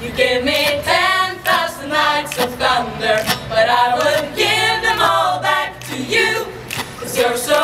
You gave me ten thousand nights of thunder, but I would give them all back to you, cause you're so